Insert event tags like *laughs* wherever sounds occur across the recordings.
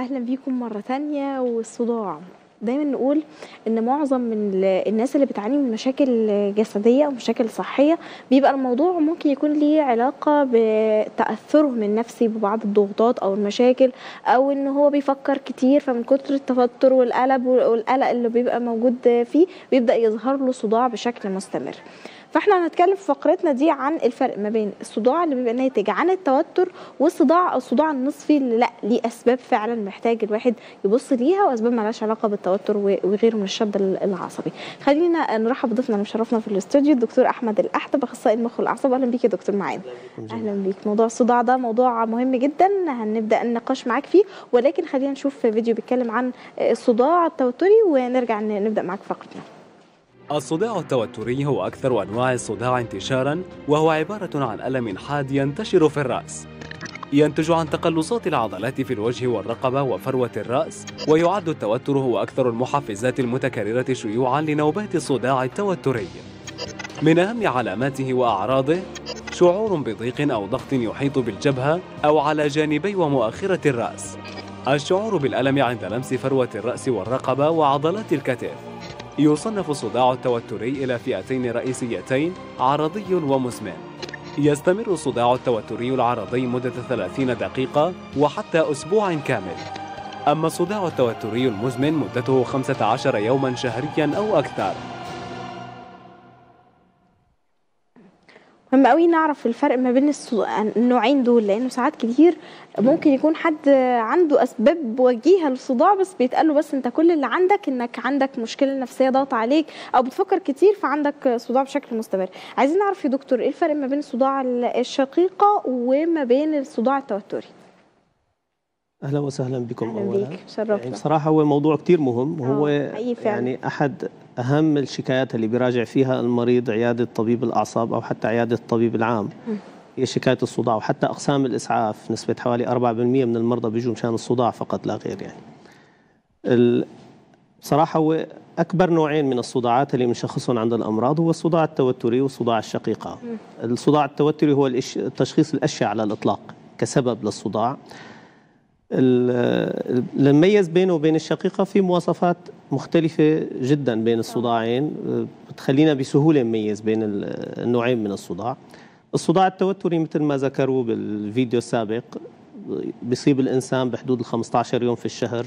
أهلا بيكم مرة تانية والصداع. دايما نقول إن معظم من ال- الناس اللي بتعاني من مشاكل جسدية أو مشاكل صحية بيبقى الموضوع ممكن يكون ليه علاقة بتاثرهم النفسي ببعض الضغوطات أو المشاكل أو إن هو بيفكر كتير فمن كتر التوتر والقلق والقلق اللي بيبقى موجود فيه بيبدأ يظهر له صداع بشكل مستمر. فاحنا هنتكلم في فقرتنا دي عن الفرق ما بين الصداع اللي بيبقى ناتج عن التوتر والصداع الصداع النصفي اللي لأ ليه أسباب فعلا محتاج الواحد يبص ليها وأسباب مالهاش علاقة بالتوتر وغيره من الشد ال- العصبي. خلينا نرحب بضيفنا اللي مشرفنا في الاستوديو الدكتور أحمد الأحدب أخصائي المخ والأعصاب. أهلا بيك يا دكتور معانا. أهلا بيك. موضوع الصداع ده موضوع مهم جدا. هنبدأ النقاش معاك فيه. ولكن خلينا نشوف فيديو بيتكلم عن الصداع التوتري ونرجع نبدأ معاك فقرتنا. الصداع التوتري هو أكثر أنواع الصداع انتشاراً وهو عبارة عن ألم حاد ينتشر في الرأس. ينتج عن تقلصات العضلات في الوجه والرقبة وفروة الرأس ويعد التوتر هو أكثر المحفزات المتكررة شيوعاً لنوبات الصداع التوتري. من أهم علاماته وأعراضه شعور بضيق أو ضغط يحيط بالجبهة أو على جانبي ومؤخرة الرأس. الشعور بالألم عند لمس فروة الرأس والرقبة وعضلات الكتف. يصنف الصداع التوتري إلى فئتين رئيسيتين عرضي ومزمن يستمر الصداع التوتري العرضي مدة 30 دقيقة وحتى أسبوع كامل. أما الصداع التوتري المزمن مدته 15 يوما شهريا أو أكثر. مهم قوي نعرف الفرق ما بين النوعين دول لأنه ساعات كتير ممكن يكون حد عنده أسباب وجيهة للصداع بس بيتقال له بس أنت كل اللي عندك إنك عندك مشكلة نفسية ضغط عليك أو بتفكر كتير فعندك صداع بشكل مستمر. عايزين نعرف يا دكتور إيه الفرق ما بين الصداع الشقيقة وما بين الصداع التوتري؟ أهلا وسهلا بكم أهلا اولا. بيك شرفنا يعني بصراحة هو موضوع كتير مهم وهو آه، فعلا. يعني أحد أهم الشكايات اللي بيراجع فيها المريض عيادة طبيب الأعصاب أو حتى عيادة الطبيب العام. هي شكاية الصداع وحتى أقسام الإسعاف نسبة حوالي 4% من المرضى بيجوا مشان الصداع فقط لا غير يعني. ال- بصراحة هو أكبر نوعين من الصداعات اللي بنشخصهم عند الأمراض هو الصداع التوتري والصداع الشقيقة. الصداع التوتري هو الإش- التشخيص الاشيع على الإطلاق كسبب للصداع. ال- اللي نميز بينه وبين الشقيقة في مواصفات مختلفة جدا بين الصداعين بتخلينا بسهولة نميز بين ال- النوعين من الصداع. الصداع التوتري مثل ما ذكروا بالفيديو السابق بيصيب الإنسان بحدود ال 15 يوم في الشهر.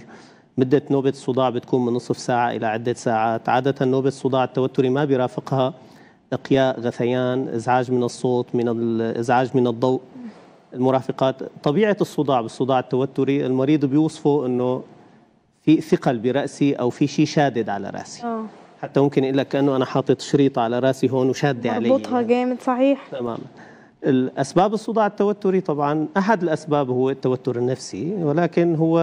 مدة نوبة الصداع بتكون من نصف ساعة إلى عدة ساعات. عادة نوبة الصداع التوتري ما بيرافقها إقياء غثيان إزعاج من الصوت من الإزعاج من الضوء. المرافقات طبيعة الصداع بالصداع التوتري المريض بيوصفه أنه في ثقل برأسي أو في شيء شادد على رأسي. آه. حتى ممكن يقول لك كأنه أنا حاطط شريط على رأسي هون وشادة علي. مربوطها جامد صحيح. تماما الأسباب الصداع التوتري طبعا أحد الأسباب هو التوتر النفسي ولكن هو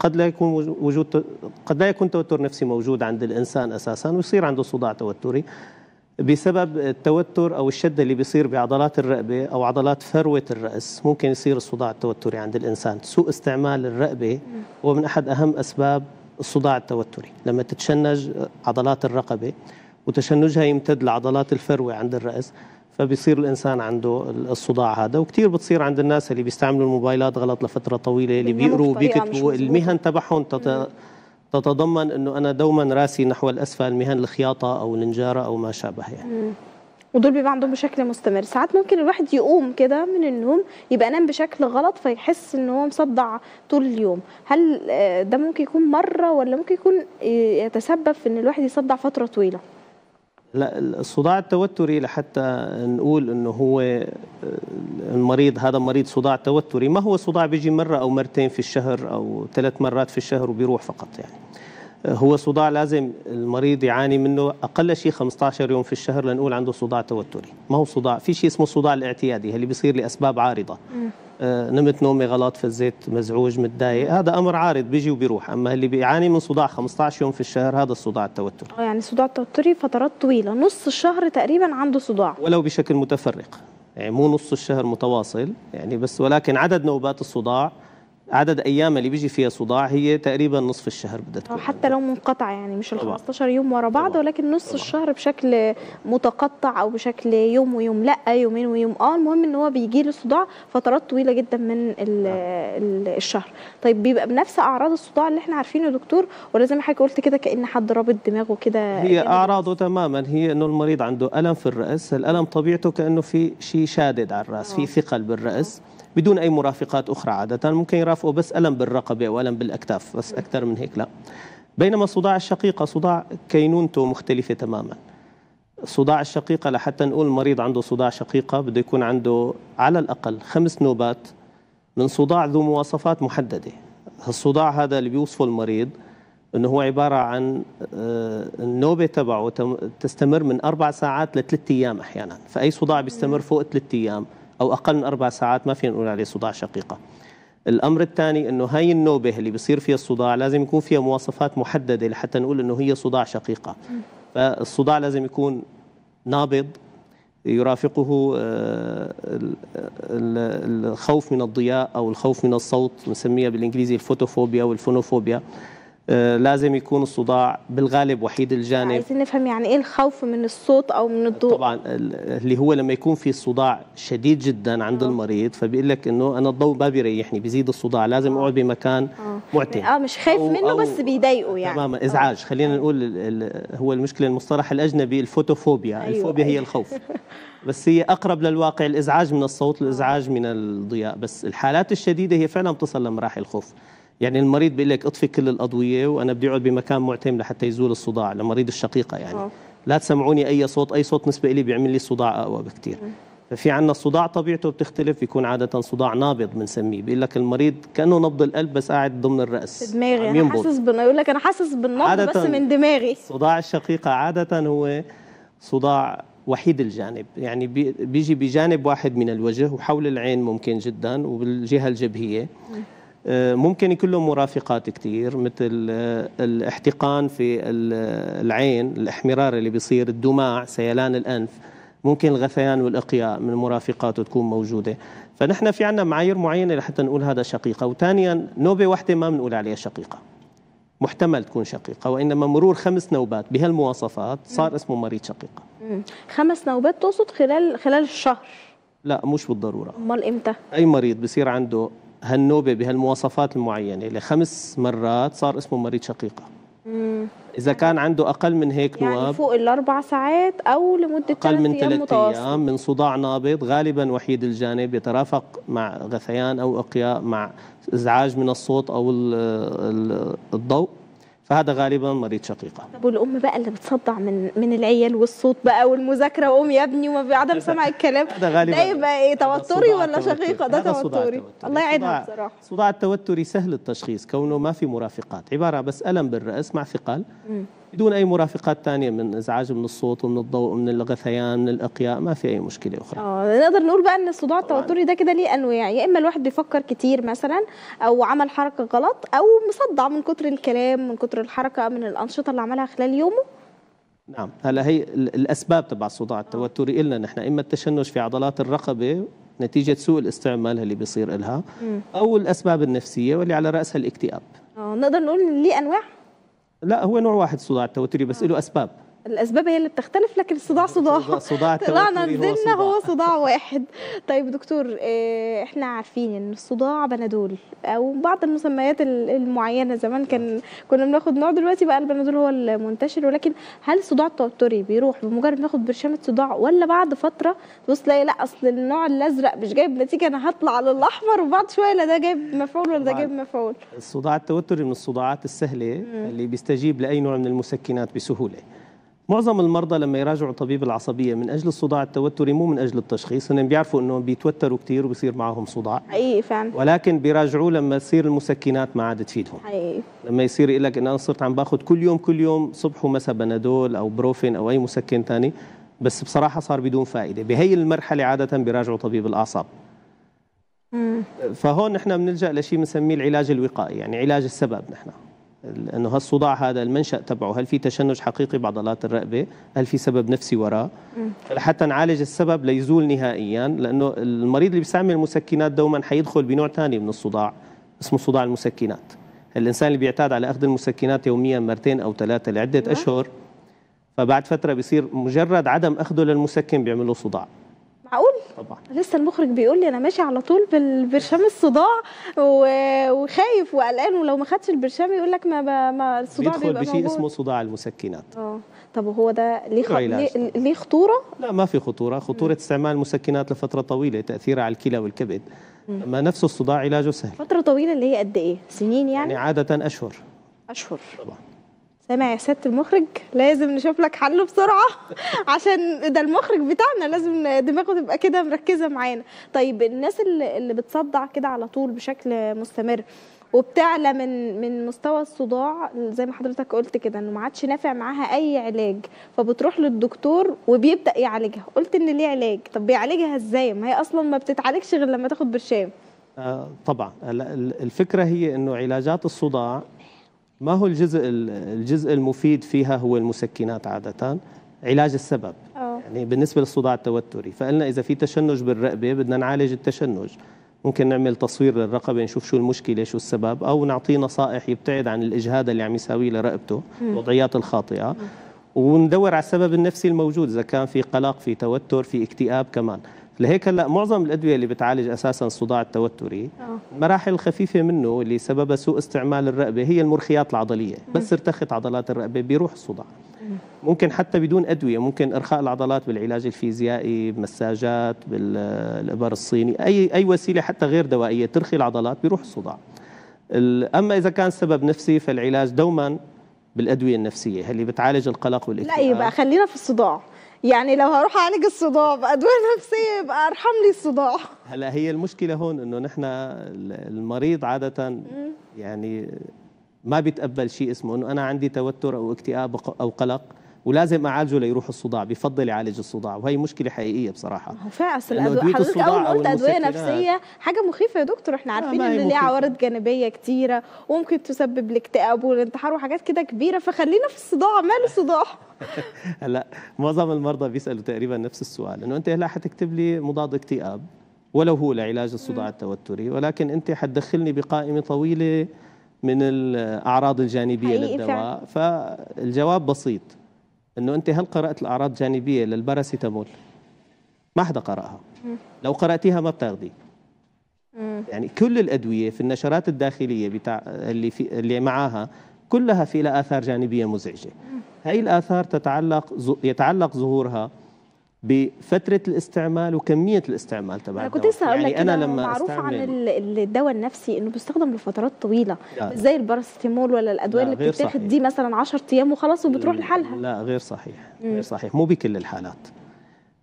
قد لا يكون وجود قد لا يكون توتر نفسي موجود عند الإنسان أساسا ويصير عنده صداع توتري. بسبب التوتر أو الشده اللي بيصير بعضلات الرقبة أو عضلات فروة الرأس ممكن يصير الصداع التوتري عند الإنسان سوء استعمال الرقبة هو من أحد أهم أسباب الصداع التوتري لما تتشنج عضلات الرقبة وتشنجها يمتد لعضلات الفروة عند الرأس فبيصير الإنسان عنده الصداع هذا وكثير بتصير عند الناس اللي بيستعملوا الموبايلات غلط لفترة طويلة اللي بيقروا بيكتبوا. المهن تبعهم. تتضمن إنه أنا دوما راسي نحو الأسفل مهن الخياطة أو النجاره أو ما شابه يعني. ودول بيبقى عندهم بشكل مستمر. ساعات ممكن الواحد يقوم كده من النوم يبقى نام بشكل غلط فيحس إن هو مصدع طول اليوم. هل آه، ده ممكن يكون مرة ولا ممكن يكون يتسبب في إن الواحد يصدع فترة طويلة؟ لا الصداع التوتري لحتى نقول إنه هو آه، المريض هذا مريض صداع توتري. ما هو صداع بيجي مرة أو مرتين في الشهر أو ثلاث مرات في الشهر وبيروح فقط يعني. آه، هو صداع لازم المريض يعاني منه أقل شيء 15 يوم في الشهر لنقول عنده صداع توتري. ما هو صداع؟ في شيء اسمه الصداع الاعتيادي اللي بيصير لأسباب عارضة. نمت نومي غلط فزيت مزعوج متضايق. هذا أمر عارض بيجي وبيروح. أما اللي بيعاني من صداع 15 يوم في الشهر هذا الصداع التوتري آه يعني صداع توتري فترات طويلة نص الشهر تقريبا عنده صداع. ولو بشكل متفرق. يعني مو نص الشهر متواصل يعني بس ولكن عدد نوبات الصداع عدد أيام اللي بيجي فيها صداع هي تقريبا نصف الشهر بدها تكون حتى لو منقطع يعني مش ال طبعاً. 15 يوم ورا بعض. ولكن نص طبعاً. الشهر بشكل متقطع أو بشكل يوم ويوم لأ يومين ويوم آه المهم إن هو بيجي له صداع فترات طويلة جدا من ال ال الشهر طيب بيبقى بنفس أعراض الصداع اللي إحنا عارفينه يا دكتور ولا زي ما حضرتك قلت كده كأن حد رابط دماغه كده هي؟ أعراضه تماما هي إنه المريض عنده ألم في الرأس الألم طبيعته كأنه في شيء شادد على الرأس في آه. ثقل بالرأس بدون أي مرافقات أخرى عادة. ممكن يرافقه بس ألم بالرقبة أو ألم بالأكتاف بس أكثر من هيك لا. بينما صداع الشقيقة صداع كينونته مختلفة تماما. صداع الشقيقة لحتى نقول المريض عنده صداع شقيقة بده يكون عنده على الأقل خمس نوبات من صداع ذو مواصفات محددة. الصداع هذا اللي بيوصفه المريض إنه هو عبارة عن آه، النوبة تبعه تم- تستمر من أربع ساعات لثلاث أيام أحيانا، فأي صداع بيستمر فوق ثلاث أيام. أو أقل من أربع ساعات ما فينا نقول عليه صداع شقيقة. الأمر الثاني إنه هاي النوبة اللي بيصير فيها الصداع لازم يكون فيها مواصفات محددة لحتى نقول إنه هي صداع شقيقة. فالصداع لازم يكون نابض يرافقه آه، ال- ال- الخوف من الضياء أو الخوف من الصوت بنسميها بالإنجليزي الفوتوفوبيا والفونوفوبيا لازم يكون الصداع بالغالب وحيد الجانب. عايزين نفهم يعني إيه الخوف من الصوت أو من الضوء؟ طبعا ال- اللي هو لما يكون في صداع شديد جدا عند آه. المريض فبيقول لك إنه أنا الضوء ما بيريحني بيزيد الصداع لازم آه. أقعد بمكان آه. معتم. آه مش خايف أو- منه أو- بس بيضايقه يعني. تماما آه. إزعاج. خلينا نقول هو المشكلة المصطلح الأجنبي الفوتوفوبيا. أيوة، الفوبيا هي أيوة. الخوف. *laughs* بس هي أقرب للواقع الإزعاج من الصوت الإزعاج من الضياء. بس الحالات الشديدة هي فعلا بتصل لمراحل الخوف. يعني المريض بيقول لك اطفي كل الأضوية وأنا بدي أقعد بمكان معتم لحتى يزول الصداع لمريض الشقيقة يعني. آه. لا تسمعوني أي صوت أي صوت بالنسبة لي بيعمل لي صداع أقوى بكثير ففي عندنا الصداع طبيعته بتختلف بيكون عادة صداع نابض بنسميه. بيقول لك المريض كأنه نبض القلب بس قاعد ضمن الرأس. في دماغي ينبض. حاسس بن... يقول لك أنا حاسس بالنبض بس عادة- من دماغي. صداع الشقيقة عادة هو صداع وحيد الجانب. يعني بي- بيجي بجانب واحد من الوجه وحول العين ممكن جدا وبالجهة الجبهية. آه، ممكن يكون له مرافقات كثير مثل آه، الاحتقان في ال- العين الاحمرار اللي بيصير الدماع سيلان الأنف. ممكن الغثيان والإقياء من مرافقاته تكون موجودة. فنحن في عنا معايير معينة لحتى نقول هذا شقيقة. وثانيا نوبة واحدة ما بنقول عليها شقيقة. محتمل تكون شقيقة وإنما مرور خمس نوبات بهالمواصفات صار اسمه مريض شقيقة. خمس نوبات تقصد خلال خلال الشهر لا مش بالضرورة. أمال إمتى؟ أي مريض بصير عنده هالنوبة بهالمواصفات المعينة. لخمس مرات صار اسمه مريض شقيقة. مم. إذا كان عنده أقل من هيك يعني نواب فوق الأربع ساعات أو لمدة أقل ثلاث من أيام ثلاث أيام من صداع نابض غالبا وحيد الجانب يترافق مع غثيان أو إقياء مع إزعاج من الصوت ال- الضوء. فهذا غالبا مريض شقيقة طب والام بقى اللي بتصدع من من العيال والصوت بقى والمذاكرة وقوم يا ابني وما بعدم أسمع الكلام. هذا غالبا ده يبقى إيه توتري صداع ولا. شقيقه ده هذا صداع توتري. الله يعينها بصراحة. الصداع التوتري سهل التشخيص كونه ما في مرافقات. عبارة بس ألم بالرأس مع ثقل مم. بدون أي مرافقات ثانية من إزعاج من الصوت ومن الضوء ومن الغثيان من الإقياء ما في أي مشكلة أخرى. آه نقدر نقول بقى إن الصداع. التوتري ده كده ليه أنواع. يا إما الواحد بيفكر كتير مثلا أو عمل حركة غلط أو مصدع من كتر الكلام من كتر الحركة من الأنشطة اللي عملها خلال يومه. نعم. هلا هي ال- الأسباب تبع الصداع التوتري إلنا نحن. إما التشنج في عضلات الرقبة نتيجة سوء الاستعمال اللي بيصير إلها مم. أو الأسباب النفسية واللي على رأسها الاكتئاب. آه نقدر نقول ليه أنواع. لا هو نوع واحد صداع التوتري بس له أسباب. الأسباب هي اللي بتختلف لكن الصداع صداع صداع. طلعنا نزلنا هو صداع. واحد. طيب دكتور آه، إحنا عارفين إن الصداع بنادول أو بعض المسميات ال- المعينة. زمان كان كنا بناخد نوع دلوقتي بقى البنادول هو المنتشر ولكن هل الصداع التوتري بيروح بمجرد ناخد برشامة صداع ولا بعد فترة تبص تلاقي لا أصل النوع الأزرق مش جايب نتيجة أنا هطلع على الأحمر وبعد شوية لا ده جايب مفعول ولا ده. جايب مفعول؟ الصداع التوتري من الصداعات السهلة اللي بيستجيب لأي نوع من المسكنات بسهولة. معظم المرضى لما يراجعوا طبيب العصبية من أجل الصداع التوتري مو من أجل التشخيص هن بيعرفوا أنه بيتوتروا كتير وبصير معهم صداع. حقيقي فعلا. ولكن بيراجعوه لما تصير المسكنات ما عاد تفيدهم. حقيقي. لما يصير يقول لك إن أنا صرت عم باخذ كل يوم كل يوم صبح ومساء بنادول أو بروفين أو أي مسكن ثاني بس بصراحة صار بدون فائدة. بهي المرحلة عادة بيراجعوا طبيب الأعصاب. مم. فهون نحن بنلجأ لشيء بنسميه العلاج الوقائي يعني علاج السبب نحن. إنه هالصداع هذا المنشأ تبعه؟ هل في تشنج حقيقي بعضلات الرقبه هل في سبب نفسي وراه لحتى نعالج السبب ليزول نهائيا لأنه المريض اللي بيستعمل المسكنات دوما حيدخل بنوع ثاني من الصداع اسمه صداع المسكنات. الإنسان اللي بيعتاد على أخذ المسكنات يوميا مرتين أو ثلاثة لعدة أيوة. أشهر فبعد فترة بيصير مجرد عدم أخذه للمسكن بيعمل له صداع. طبعا. لسه المخرج بيقول لي أنا ماشي على طول بالبرشام الصداع وخايف وقلقان ولو ما خدش البرشام يقول لك ما, ب... ما الصداع بيدخل بيبقى بشيء موجود. اسمه صداع المسكنات. آه. طب وهو ده ليه خ... ليه, ليه خطورة؟ لا ما في خطورة. خطورة استعمال المسكنات لفترة طويلة تأثيرها على الكلى والكبد. أما نفس الصداع علاجه سهل. فترة طويلة اللي هي قد إيه؟ سنين يعني, يعني عادة أشهر. أشهر. طبعا. سامع يا سياده المخرج لازم نشوف لك حل بسرعة. *laughs* عشان ده المخرج بتاعنا لازم دماغه تبقى كده مركزة معانا. طيب الناس اللي, بتصدع كده على طول بشكل مستمر وبتعلى من من مستوى الصداع زي ما حضرتك قلت كده إنه ما عادش نافع معاها أي علاج. فبتروح للدكتور وبيبدأ يعالجها. قلت إن ليه علاج؟ طب بيعالجها إزاي؟ ما هي أصلا ما بتتعالجش غير لما تاخد برشام آه طبعا. الفكرة هي إنه علاجات الصداع ما هو الجزء ال- الجزء المفيد فيها هو المسكنات عادة؟ علاج السبب. آه يعني بالنسبة للصداع التوتري فقلنا إذا في تشنج بالرقبة بدنا نعالج التشنج. ممكن نعمل تصوير للرقبة نشوف شو المشكلة شو السبب أو نعطيه نصائح يبتعد عن الإجهاد اللي عم يساويه لرقبته الوضعيات الخاطئة. وندور على السبب النفسي الموجود إذا كان في قلق في توتر في اكتئاب كمان. لهيك هلأ معظم الأدوية اللي بتعالج أساسا الصداع التوتري المراحل الخفيفه منه اللي سببها سوء استعمال الرقبة هي المرخيات العضلية بس ارتخت عضلات الرقبة بيروح الصداع. ممكن حتى بدون أدوية ممكن إرخاء العضلات بالعلاج الفيزيائي بمساجات بالإبر الصيني أي أي وسيلة حتى غير دوائية ترخي العضلات بيروح الصداع. ال- أما إذا كان سبب نفسي فالعلاج دوما بالأدوية النفسية اللي بتعالج القلق والاكتئاب لا يبقى خلينا في الصداع. يعني لو هروح أعالج الصداع بأدوية نفسية يبقى ارحم لي الصداع. هلا هي المشكلة هون إنه نحن ال- المريض عادة يعني ما بيتقبل شيء اسمه إنه أنا عندي توتر أو اكتئاب أو قلق. ولازم أعالجه ليروح الصداع بفضل يعالج الصداع وهي مشكلة حقيقية بصراحة. هو فعلا أصل حضرتك أول ما قلت أدوية نفسية حاجة مخيفة يا دكتور إحنا عارفين ما هي إن ليها. عوارض جانبية كتيرة وممكن تسبب الاكتئاب والانتحار وحاجات كده كبيرة فخلينا في الصداع ماله الصداع. *laughs* هلا معظم المرضى بيسألوا تقريبا نفس السؤال إنه أنت هلأ حتكتب لي مضاد اكتئاب ولو هو لعلاج الصداع التوتري ولكن أنت حتدخلني بقائمة طويلة من الأعراض الجانبية للدواء فالجواب بسيط. إنه أنت هل قرأت الأعراض الجانبيه للباراسيتامول؟ ما حدا قرأها. لو قرأتيها ما بتاخدي. مم. يعني كل الأدوية في النشرات الداخلية بتاع اللي في اللي معاها كلها في لها آثار جانبية مزعجة. هاي الآثار تتعلق يتعلق ظهورها بفترة الاستعمال وكمية الاستعمال تبع أنا كنت. لسه هقول لك يعني أنا لما معروف عن الدواء النفسي إنه بيستخدم لفترات طويلة لا. مش زي الباراسيتامول ولا الأدوية لا، اللي بتتاخد. دي مثلا 10 أيام وخلاص وبتروح لحالها. لا غير صحيح غير صحيح. مو بكل الحالات.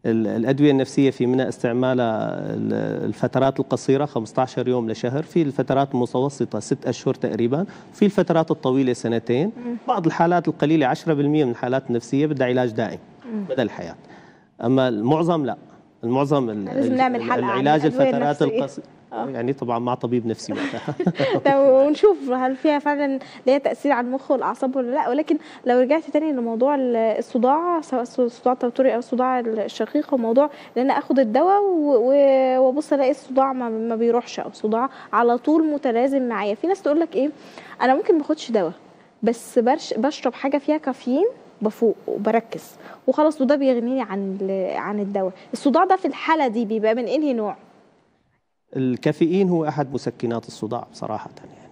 ال- الأدوية النفسية في منها استعمالها ال- الفترات القصيرة 15 يوم لشهر في الفترات المتوسطة 6 أشهر تقريبا في الفترات الطويلة سنتين. بعض الحالات القليلة 10% من الحالات النفسية بدها علاج دائم مدى الحياة. أما المعظم لا. المعظم ال- لازم نعمل حلقة عن العلاج الفترات النفسية. القصيره يعني طبعا مع طبيب نفسي وقتها. *laughs* طب ونشوف هل فيها فعلا ليها تأثير على المخ والأعصاب ولا لا. ولكن لو رجعت تاني لموضوع ال- الصداع سواء الصداع التوتري أو الصداع الشقيق هو موضوع إن أنا آخد الدواء وأبص ألاقي الصداع ما, بيروحش أو صداع على طول متلازم معايا. في ناس تقول لك إيه أنا ممكن ما آخدش دواء بس بشرب حاجة فيها كافيين بفوق وبركز. وخلاص وده بيغنيني عن عن الدواء. الصداع ده في الحالة دي بيبقى من إنهي نوع؟ الكافيين هو أحد مسكنات الصداع بصراحة يعني.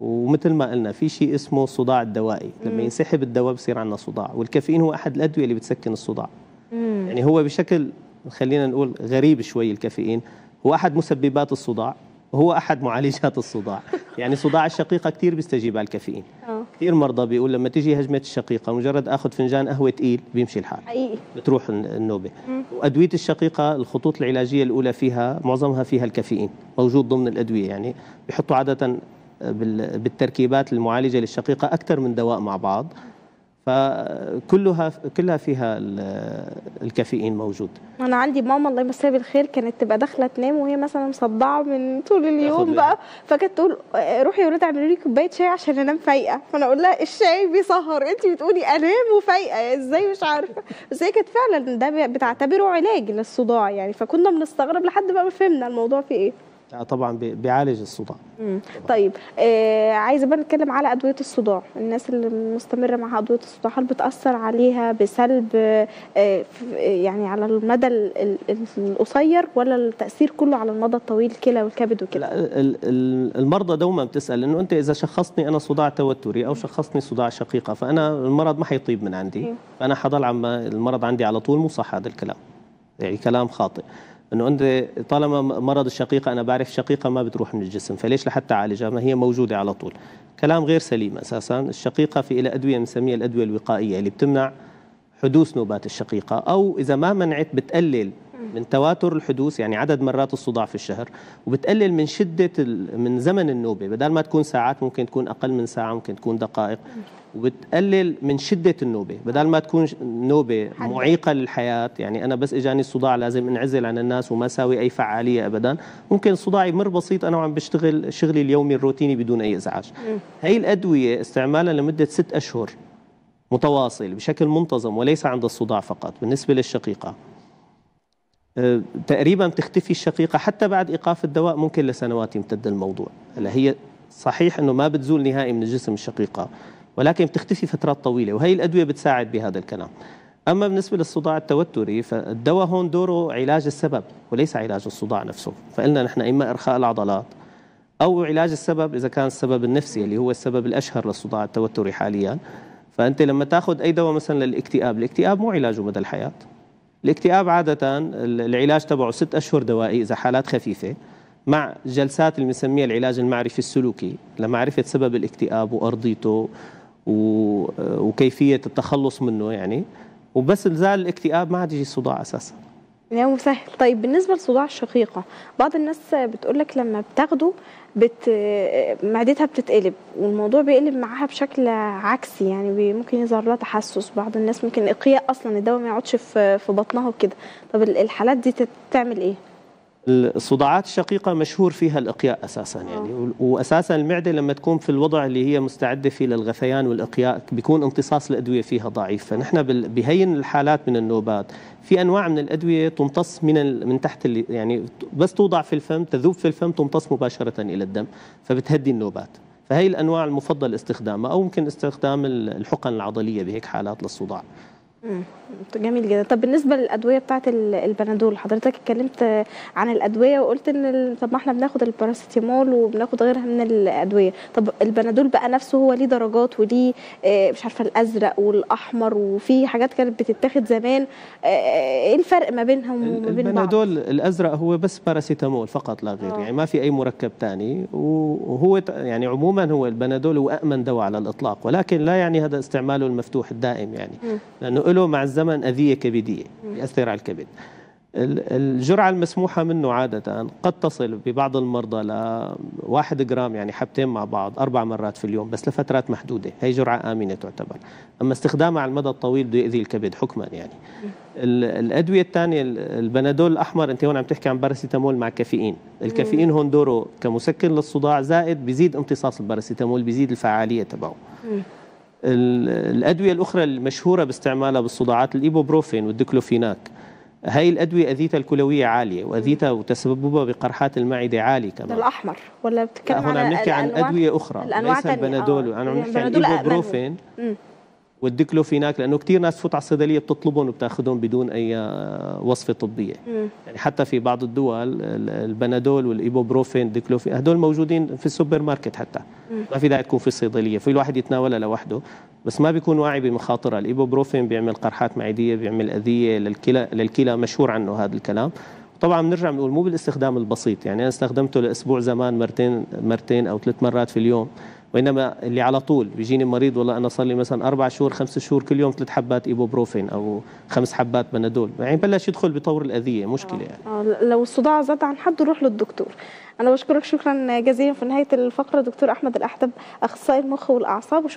ومثل ما قلنا في شيء اسمه الصداع الدوائي. لما ينسحب الدواء بصير عندنا صداع. والكافيين هو أحد الأدوية اللي بتسكن الصداع. مم. يعني هو بشكل خلينا نقول غريب شوي الكافيين. هو أحد مسببات الصداع. وهو أحد معالجات الصداع. *laughs* يعني صداع الشقيقة كثير بيستجيب على الكافيين. آه. كثير مرضى بيقول لما تيجي هجمة الشقيقة مجرد أخذ فنجان قهوة تقيل بيمشي الحال. حقيقي. بتروح النوبة. وأدوية الشقيقة الخطوط العلاجية الأولى فيها معظمها فيها الكافيين موجود ضمن الأدوية يعني. بيحطوا عادة بال- بالتركيبات المعالجة للشقيقة أكثر من دواء مع بعض. فكلها كلها فيها ال- الكافيين موجود. أنا عندي ماما الله يمسيها بالخير كانت تبقى داخلة تنام وهي مثلا مصدعه من طول اليوم. بقى. فكانت تقول روحي يا ولاد اعملي لي كوباية شاي عشان أنام فايقة. فأنا أقول لها الشاي بيسهر. أنت بتقولي أنام وفايقة إزاي مش عارفة. *laughs* بس هي كانت فعلا ده بتعتبره علاج للصداع يعني. فكنا بنستغرب لحد بقى ما فهمنا الموضوع في إيه. طبعا بي- بيعالج الصداع. طيب آه عايزة بقى نتكلم على أدوية الصداع. الناس اللي مستمرة مع أدوية الصداع هل بتأثر عليها بسلب آه يعني على المدى ال- ال- القصير ولا التأثير كله على المدى الطويل الكلى والكبد وكده؟ المرضى دوما بتسأل إنه أنت إذا شخصتني أنا صداع توتري أو شخصتني صداع شقيقة فأنا المرض ما حيطيب من عندي. فأنا حضل عم المرض عندي على طول مو صح هذا الكلام. يعني كلام خاطئ. إنه أنت طالما مرض الشقيقة أنا بعرف شقيقه ما بتروح من الجسم فليش لحتى أعالجها؟ ما هي موجودة على طول. كلام غير سليم أساسا. الشقيقة في لها أدوية بنسميها الأدوية الوقائية اللي بتمنع حدوث نوبات الشقيقة أو إذا ما منعت بتقلل من تواتر الحدوث يعني عدد مرات الصداع في الشهر وبتقلل من شدة ال- من زمن النوبة. بدل ما تكون ساعات ممكن تكون أقل من ساعة ممكن تكون دقائق. وبتقلل من شدة النوبة. بدل ما تكون حادة. معيقة للحياة يعني أنا بس إجاني الصداع لازم انعزل عن الناس وما أساوي أي فعالية ابدا. ممكن صداعي مر بسيط أنا وعم بشتغل شغلي اليومي الروتيني بدون أي إزعاج. هي الأدوية استعمالها لمدة ست أشهر متواصل بشكل منتظم وليس عند الصداع فقط بالنسبة للشقيقة. أه، تقريبا تختفي الشقيقة حتى بعد إيقاف الدواء ممكن لسنوات يمتد الموضوع. هلا هي صحيح إنه ما بتزول نهائي من الجسم الشقيقة ولكن بتختفي فترات طويلة وهي الأدوية بتساعد بهذا الكلام. أما بالنسبة للصداع التوتري فالدواء هون دوره علاج السبب وليس علاج الصداع نفسه. فقلنا نحن إما إرخاء العضلات أو علاج السبب إذا كان السبب النفسي اللي هو السبب الأشهر للصداع التوتري حاليا. فأنت لما تأخذ أي دواء مثلا للاكتئاب الاكتئاب مو علاجه مدى الحياة الاكتئاب عادة ال- العلاج تبعه ست أشهر دوائي إذا حالات خفيفة مع جلسات اللي بنسميها العلاج المعرفي السلوكي لمعرفة سبب الاكتئاب وأرضيته وكيفية التخلص منه يعني. وبس زال الاكتئاب ما عاد يجي صداع أساسا. يا مسهل طيب بالنسبة لصداع الشقيقة بعض الناس بتقول لك لما بتاخده بت معدتها بتتقلب والموضوع بيقلب معاها بشكل عكسي يعني بي- ممكن يظهر لها تحسس. بعض الناس ممكن اقياء أصلا الدواء ما يقعدش في في بطنها وكده. طب ال- الحالات دي تعمل إيه؟ الصداعات الشقيقة مشهور فيها الإقياء أساسا يعني. و- وأساسا المعدة لما تكون في الوضع اللي هي مستعدة فيه للغثيان والإقياء بيكون امتصاص الأدوية فيها ضعيف. فنحن بهين الحالات من النوبات. في أنواع من الأدوية تمتص من من تحت اللي يعني بس توضع في الفم تذوب في الفم تمتص مباشرة إلى الدم. فبتهدي النوبات. فهي الأنواع المفضل استخدامها أو ممكن استخدام ال- الحقن العضلية بهيك حالات للصداع. جميل جدا. طب بالنسبة للأدوية بتاعه ال- البنادول حضرتك اتكلمت عن الأدوية وقلت إن طب ما إحنا بناخد الباراسيتامول وبناخد غيرها من الأدوية. طب البنادول بقى نفسه هو ليه درجات وليه آه، مش عارفة الأزرق والأحمر وفي حاجات كانت بتتاخد زمان. آه، إيه الفرق ما بينهم وما بين بعض؟ البنادول الأزرق هو بس باراسيتامول فقط لا غير. آه. يعني ما في أي مركب ثاني وهو يعني عموما هو البنادول هو امن دواء على الإطلاق ولكن لا يعني هذا استعماله المفتوح الدائم يعني. لأنه له مع الزمن أذية كبدية يأثر على الكبد. ال- الجرعة المسموحة منه عادة قد تصل ببعض المرضى ل 1 جرام يعني حبتين مع بعض أربع مرات في اليوم بس لفترات محدودة. هي جرعة آمنة تعتبر. أما استخدامها على المدى الطويل بده يؤذي الكبد حكما يعني. ال- الأدوية الثانية ال- البنادول الأحمر أنت هون عم تحكي عن باراسيتامول مع كافيين. الكافيين هون دوره كمسكن للصداع زائد بيزيد امتصاص الباراسيتامول بيزيد الفعالية تبعه. الأدوية الأخرى المشهورة باستعمالها بالصداعات الإيبوبروفين والديكلوفيناك هاي الأدوية أذيتها الكلوية عالية وأذيتها وتسببها بقرحات المعدة عالي كمان. الأحمر. ولا لا بتتكلم هون عم على نحكي عن أدوية أخرى ليس البنادول آه. أنا عم نحكي عن البنادول الايبوبروفين مم. والديكلوفيناك لأنه كثير ناس تفوت على الصيدلية بتطلبهم وبتاخذهم بدون أي آه، وصفة طبية. مم. يعني حتى في بعض الدول ال- البنادول والإيبوبروفين ديكلوفين هدول موجودين في السوبر ماركت حتى. ما في داعي تكون في الصيدلية في الواحد يتناولها لوحده بس ما بيكون واعي بمخاطرها الإيبوبروفين بيعمل قرحات معدية بيعمل أذية للكلى للكلى مشهور عنه هذا الكلام. طبعا بنرجع بنقول مو بالاستخدام البسيط يعني أنا استخدمته لأسبوع زمان مرتين مرتين أو ثلاث مرات في اليوم. وإنما اللي على طول بيجيني مريض والله أنا صار لي مثلا أربع شهور خمس شهور كل يوم ثلاث حبات إيبوبروفين أو خمس حبات بنادول. يعني بلش يدخل بطور الأذية مشكلة يعني. آه، لو الصداع زاد عن حد روح للدكتور. أنا بشكرك شكرا جزيلا في نهاية الفقرة دكتور أحمد الأحدب أخصائي المخ والأعصاب.